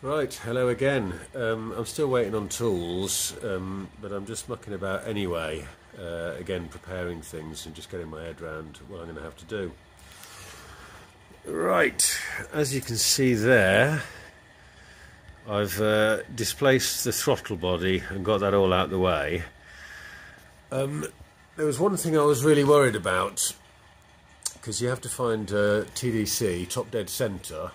Right, hello again. Um, I'm still waiting on tools, um, but I'm just mucking about anyway. Uh, again, preparing things and just getting my head around what I'm going to have to do. Right, as you can see there, I've uh, displaced the throttle body and got that all out the way. Um, there was one thing I was really worried about because you have to find uh, TDC, top dead centre,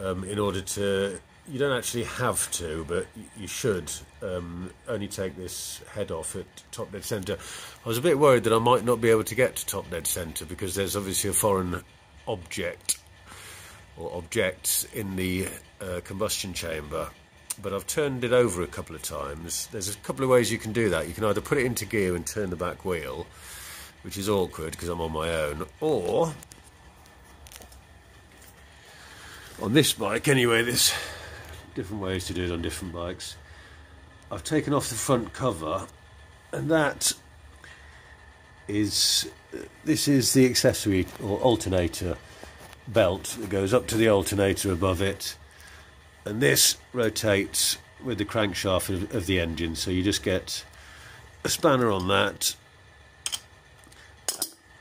um, in order to. You don't actually have to, but you should um, only take this head off at top dead centre. I was a bit worried that I might not be able to get to top dead centre because there's obviously a foreign object or objects in the uh, combustion chamber. But I've turned it over a couple of times. There's a couple of ways you can do that. You can either put it into gear and turn the back wheel, which is awkward because I'm on my own, or on this bike anyway, there's different ways to do it on different bikes. I've taken off the front cover, and that is this is the accessory or alternator belt that goes up to the alternator above it, and this rotates with the crankshaft of, the engine. So you just get a spanner on that,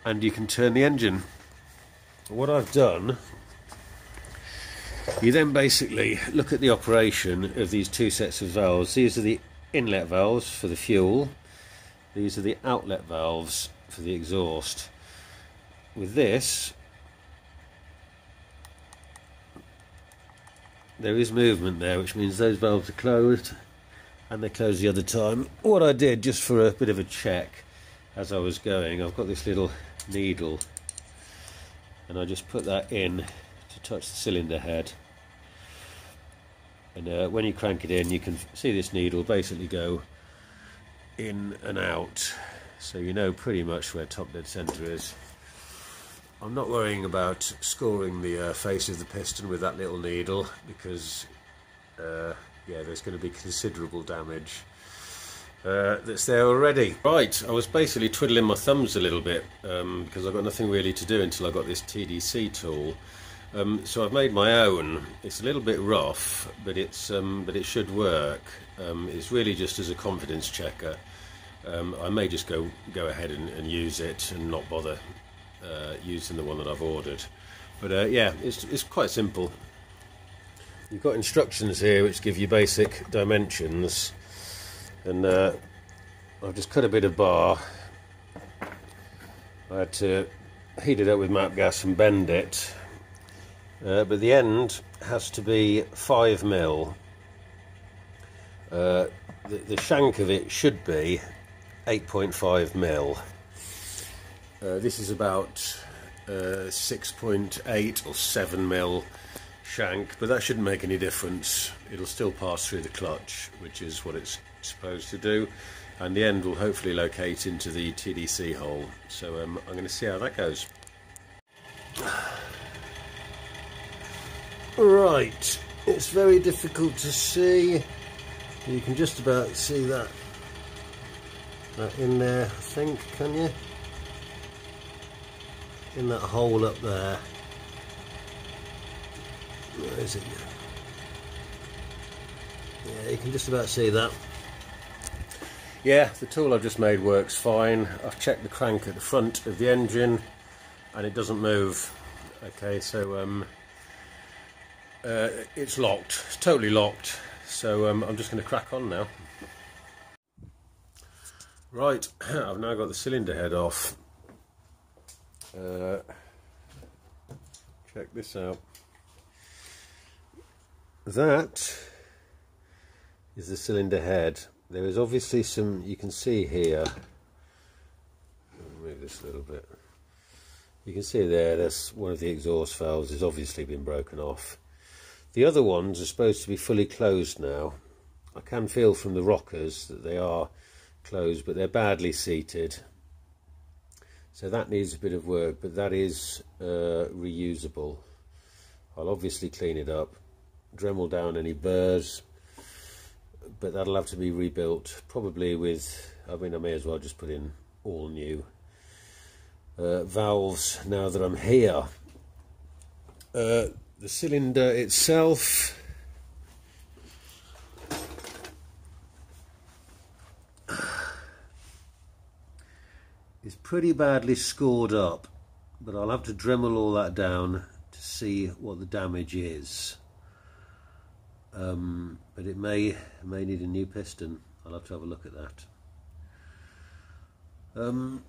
and you can turn the engine. What I've done you then basically look at the operation of these two sets of valves. These are the inlet valves for the fuel. These are the outlet valves for the exhaust. With this, there is movement there, which means those valves are closed and they close the other time. What I did, just for a bit of a check as I was going, I've got this little needle and I just put that in to touch the cylinder head and uh, when you crank it in you can see this needle basically go in and out so you know pretty much where top dead centre is. I'm not worrying about scoring the uh, face of the piston with that little needle because uh, yeah there's going to be considerable damage uh, that's there already. Right, I was basically twiddling my thumbs a little bit um, because I've got nothing really to do until I got this TDC tool. Um, so I've made my own. It's a little bit rough, but it's um, but it should work. Um, it's really just as a confidence checker. Um, I may just go go ahead and, and use it and not bother uh, using the one that I've ordered. But uh, yeah, it's it's quite simple. You've got instructions here which give you basic dimensions, and uh, I've just cut a bit of bar. I had to heat it up with MAPP gas and bend it uh, but the end has to be 5 mil. Uh, the, the, shank of it should be 8.5 mil. Uh, this is about uh, 6.8 or 7 mil shank, but that shouldn't make any difference. It'll still pass through the clutch, which is what it's supposed to do, and the end will hopefully locate into the TDC hole. So um, I'm going to see how that goes. Right, it's very difficult to see. You can just about see that, that in there, I think, can you? In that hole up there. Where is it? Yeah, you can just about see that. Yeah, the tool I've just made works fine. I've checked the crank at the front of the engine and it doesn't move. Okay, so um, uh, it's locked, it's totally locked. So um, I'm just going to crack on now. Right, I've now got the cylinder head off. Uh, check this out. That is the cylinder head. There is obviously some, you can see here, move this a little bit. You can see there, that's one of the exhaust valves has obviously been broken off. The other ones are supposed to be fully closed now. I can feel from the rockers that they are closed, but they're badly seated. So that needs a bit of work, but that is uh, reusable. I'll obviously clean it up, Dremel down any burrs, but that'll have to be rebuilt, probably with, I mean, I may as well just put in all new uh, valves now that I'm here. Uh, the cylinder itself. Is pretty badly scored up but I'll have to Dremel all that down to see what the damage is. Um, but it may may need a new piston. I'll have to have a look at that. Um,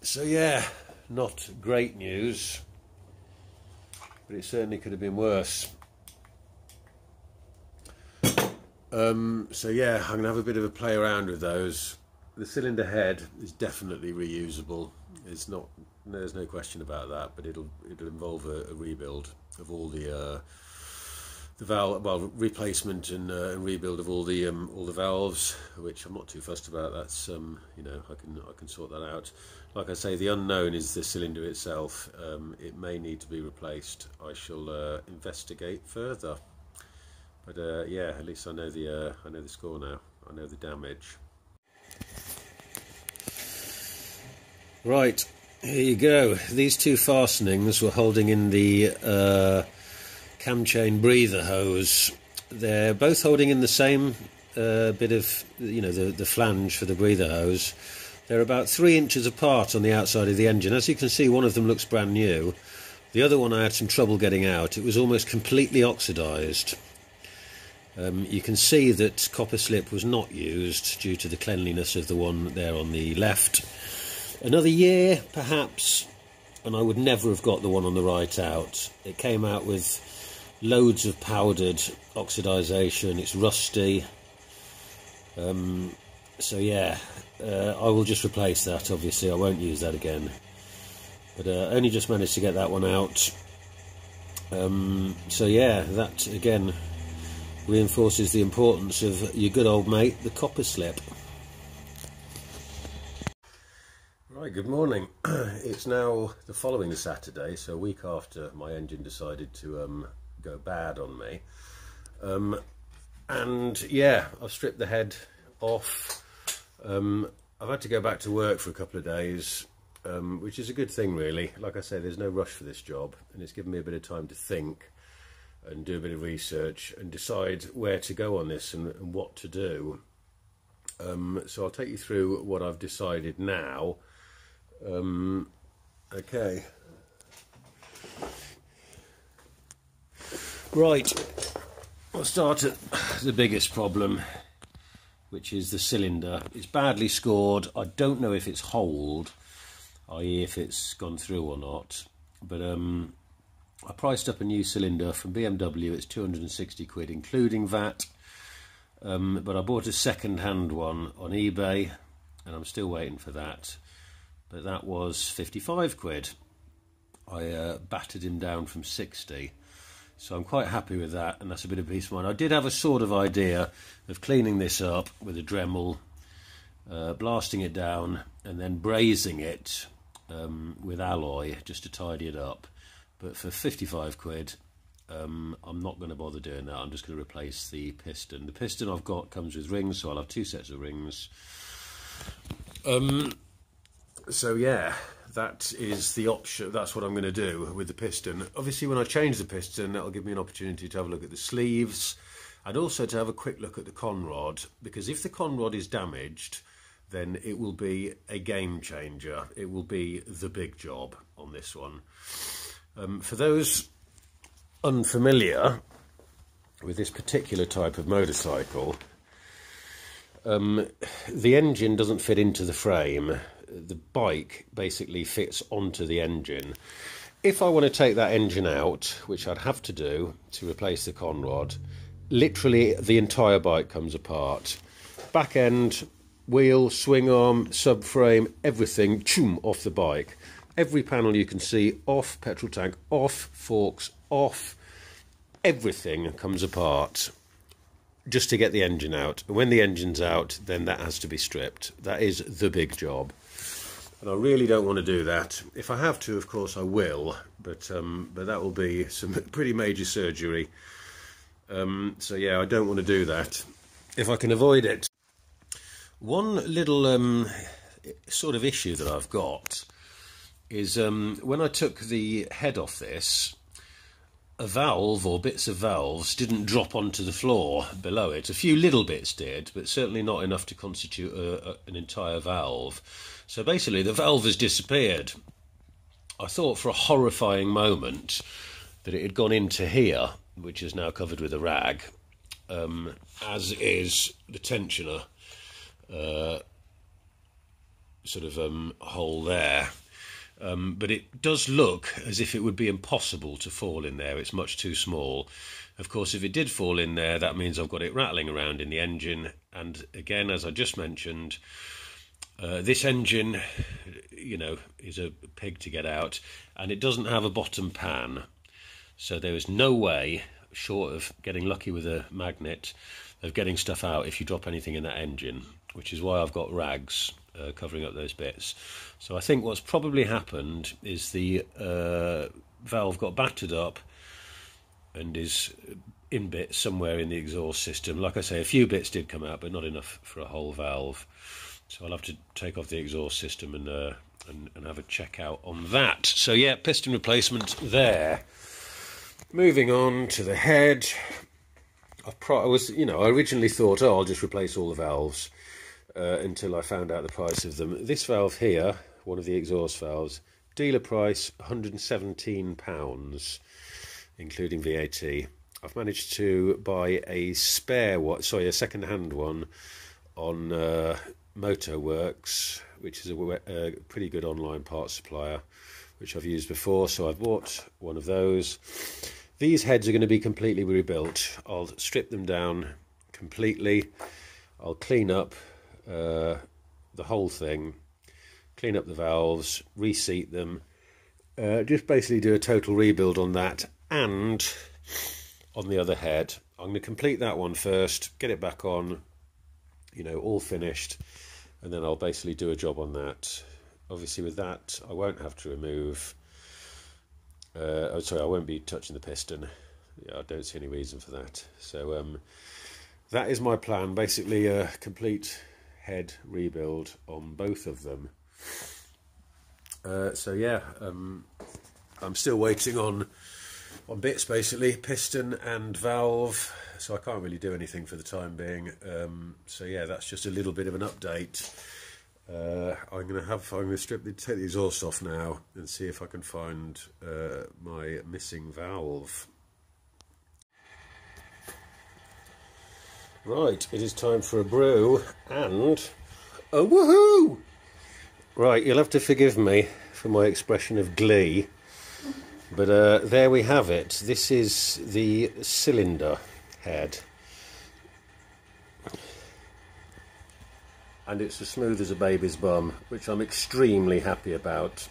so yeah not great news but it certainly could have been worse. Um, so yeah, I'm gonna have a bit of a play around with those. The cylinder head is definitely reusable. It's not. There's no question about that. But it'll it'll involve a, a rebuild of all the uh, the valve, well, replacement and, uh, and rebuild of all the um, all the valves, which I'm not too fussed about. That's um, you know I can I can sort that out. Like I say, the unknown is the cylinder itself. Um, it may need to be replaced. I shall uh, investigate further. But uh, yeah, at least I know the uh, I know the score now. I know the damage. Right, here you go. These two fastenings were holding in the uh, cam chain breather hose. They're both holding in the same uh, bit of, you know, the, the flange for the breather hose. They're about three inches apart on the outside of the engine. As you can see, one of them looks brand new. The other one I had some trouble getting out. It was almost completely oxidised. Um, you can see that copper slip was not used due to the cleanliness of the one there on the left. Another year, perhaps, and I would never have got the one on the right out. It came out with loads of powdered oxidization. It's rusty. Um, so yeah, uh, I will just replace that. Obviously, I won't use that again. But uh, only just managed to get that one out. Um, so yeah, that again reinforces the importance of your good old mate, the copper slip. Right, good morning. it's now the following Saturday, so a week after my engine decided to um, go bad on me. Um, and yeah, I've stripped the head off. Um, I've had to go back to work for a couple of days, um, which is a good thing, really. Like I say, there's no rush for this job, and it's given me a bit of time to think and do a bit of research and decide where to go on this and, and what to do. Um, so I'll take you through what I've decided now. Um, okay. Right, I'll start at the biggest problem, which is the cylinder. It's badly scored. I don't know if it's holed, i.e. if it's gone through or not. But um, I priced up a new cylinder from BMW. It's 260 quid, including VAT. Um, but I bought a second-hand one on eBay, and I'm still waiting for that. But that was 55 quid. I uh, battered him down from 60. So I'm quite happy with that, and that's a bit of peace of mind. I did have a sort of idea of cleaning this up with a Dremel, uh, blasting it down, and then brazing it um, with alloy just to tidy it up. But for 55 quid, um, I'm not going to bother doing that. I'm just going to replace the piston. The piston I've got comes with rings, so I'll have two sets of rings. Um, so yeah, that is the option. That's what I'm going to do with the piston. Obviously, when I change the piston, that'll give me an opportunity to have a look at the sleeves and also to have a quick look at the conrod because if the conrod is damaged, then it will be a game changer. It will be the big job on this one. Um, for those unfamiliar with this particular type of motorcycle, um, the engine doesn't fit into the frame the bike basically fits onto the engine. If I want to take that engine out, which I'd have to do to replace the conrod, literally the entire bike comes apart. Back end, wheel, swing arm, subframe, everything, choom, off the bike. Every panel you can see off, petrol tank off, forks off, everything comes apart just to get the engine out. And when the engine's out, then that has to be stripped. That is the big job and I really don't want to do that. If I have to, of course, I will, but um, but that will be some pretty major surgery. Um, so yeah, I don't want to do that if I can avoid it. One little um, sort of issue that I've got is um, when I took the head off this, a valve or bits of valves didn't drop onto the floor below it. A few little bits did, but certainly not enough to constitute a, a, an entire valve. So basically, the valve has disappeared. I thought for a horrifying moment that it had gone into here, which is now covered with a rag, um, as is the tensioner uh, sort of um, hole there. Um, but it does look as if it would be impossible to fall in there. It's much too small. Of course, if it did fall in there, that means I've got it rattling around in the engine. And again, as I just mentioned, uh, this engine, you know, is a pig to get out, and it doesn't have a bottom pan. So there is no way, short of getting lucky with a magnet, of getting stuff out if you drop anything in that engine, which is why I've got rags uh, covering up those bits. So I think what's probably happened is the uh, valve got battered up and is in bits somewhere in the exhaust system. Like I say, a few bits did come out, but not enough for a whole valve. So I'll have to take off the exhaust system and uh, and, and have a check out on that. So yeah, piston replacement there. Moving on to the head. I was, you know, I originally thought, oh, I'll just replace all the valves uh, until I found out the price of them. This valve here, one of the exhaust valves, dealer price £117, including VAT. I've managed to buy a spare one, sorry, a second-hand one on uh, Motorworks, which is a, a pretty good online parts supplier, which I've used before. So I've bought one of those. These heads are going to be completely rebuilt. I'll strip them down completely. I'll clean up uh, the whole thing, clean up the valves, reseat them, uh, just basically do a total rebuild on that and on the other head. I'm going to complete that one first, get it back on, you know, all finished, and then I'll basically do a job on that. Obviously, with that, I won't have to remove. Uh, oh, sorry, I won't be touching the piston. Yeah, I don't see any reason for that. So um, that is my plan. Basically, a complete head rebuild on both of them. Uh, so yeah, um, I'm still waiting on on bits basically, piston and valve. So I can't really do anything for the time being. Um, so yeah, that's just a little bit of an update. Uh, I'm gonna have I'm gonna strip the take the exhaust off now and see if I can find uh, my missing valve. Right, it is time for a brew and a woohoo! Right, you'll have to forgive me for my expression of glee, but uh, there we have it. This is the cylinder head. And it's as smooth as a baby's bum, which I'm extremely happy about.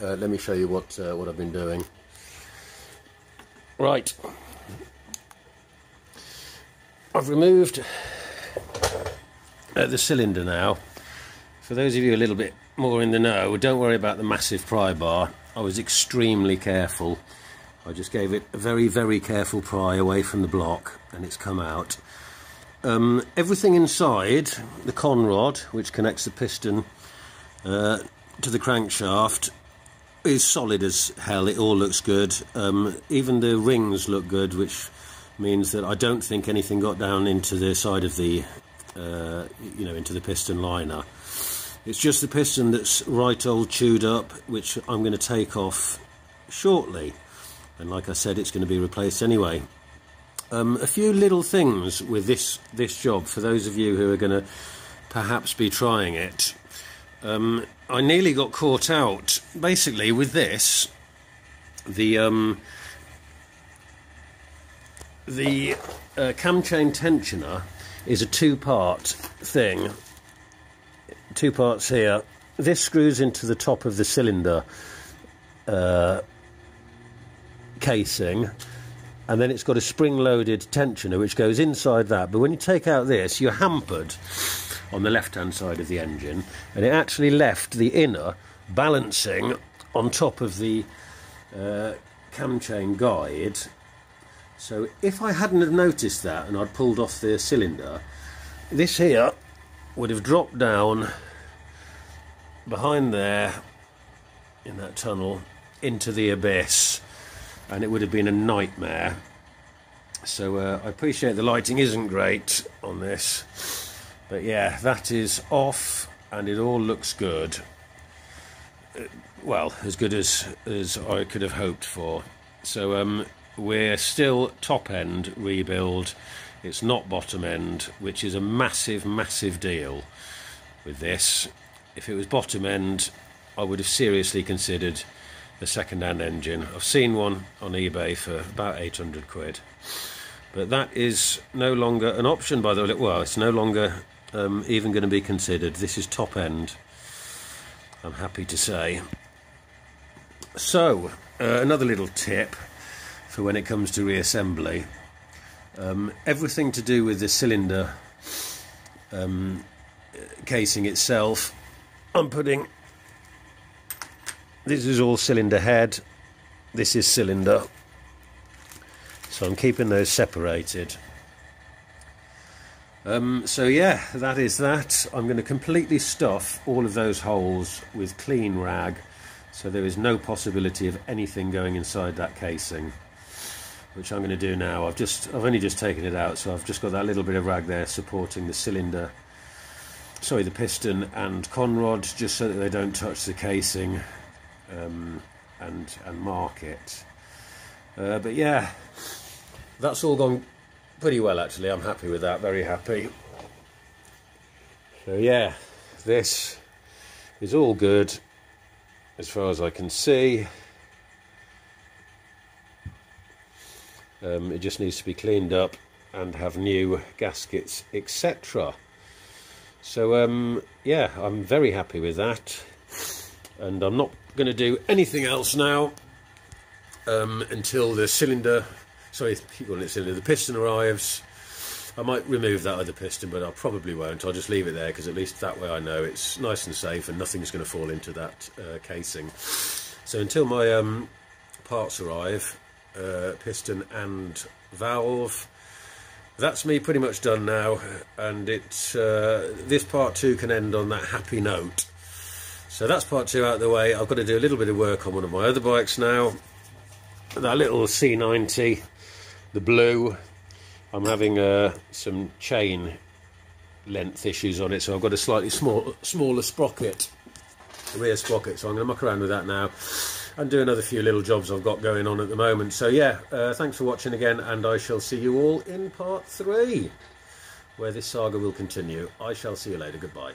Uh, let me show you what uh, what I've been doing. Right, I've removed uh, the cylinder now. For those of you a little bit more in the know, don't worry about the massive pry bar. I was extremely careful. I just gave it a very, very careful pry away from the block and it's come out. Um, everything inside, the conrod, which connects the piston uh, to the crankshaft, is solid as hell. It all looks good. Um, even the rings look good, which means that I don't think anything got down into the side of the, uh, you know, into the piston liner. It's just the piston that's right old chewed up, which I'm going to take off shortly. And like I said, it's going to be replaced anyway. Um, a few little things with this, this job for those of you who are going to perhaps be trying it. Um, I nearly got caught out. Basically, with this, the um, the uh, cam chain tensioner is a two-part thing. Two parts here. This screws into the top of the cylinder uh, casing, and then it's got a spring-loaded tensioner which goes inside that. But when you take out this, you're hampered on the left-hand side of the engine, and it actually left the inner balancing on top of the uh, cam chain guide so if I hadn't have noticed that and I'd pulled off the cylinder, this here would have dropped down behind there in that tunnel into the abyss and it would have been a nightmare. So uh, I appreciate the lighting isn't great on this, but yeah, that is off, and it all looks good. Uh, well, as good as as I could have hoped for. So um, we're still top end rebuild. It's not bottom end, which is a massive, massive deal with this. If it was bottom end, I would have seriously considered a second-hand engine. I've seen one on eBay for about 800 quid. But that is no longer an option by the way. Well, it's no longer um, even going to be considered. This is top end, I'm happy to say. So, uh, another little tip for when it comes to reassembly. Um, everything to do with the cylinder um, casing itself, I'm putting. This is all cylinder head. This is cylinder. So I'm keeping those separated. Um, so yeah, that is that. I'm going to completely stuff all of those holes with clean rag so there is no possibility of anything going inside that casing which I'm going to do now. I've just I've only just taken it out, so I've just got that little bit of rag there supporting the cylinder, sorry, the piston and conrod, just so that they don't touch the casing um, and and mark it. Uh, but yeah, that's all gone pretty well actually. I'm happy with that. Very happy. So yeah, this is all good as far as I can see. Um, it just needs to be cleaned up and have new gaskets, etc. So, um, yeah, I'm very happy with that. And I'm not going to do anything else now um, until the cylinder, sorry, keep it cylinder, the piston arrives. I might remove that other piston, but I probably won't. I'll just leave it there because at least that way I know it's nice and safe and nothing's going to fall into that uh, casing. So until my um, parts arrive, uh, piston and valve. That's me pretty much done now, and it's uh, this part two can end on that happy note. So that's part two out of the way. I've got to do a little bit of work on one of my other bikes now. That little C90, the blue. I'm having uh, some chain length issues on it, so I've got a slightly small, smaller sprocket, rear sprocket. So I'm going to muck around with that now and do another few little jobs I've got going on at the moment. So yeah, uh, thanks for watching again, and I shall see you all in part three, where this saga will continue. I shall see you later. Goodbye.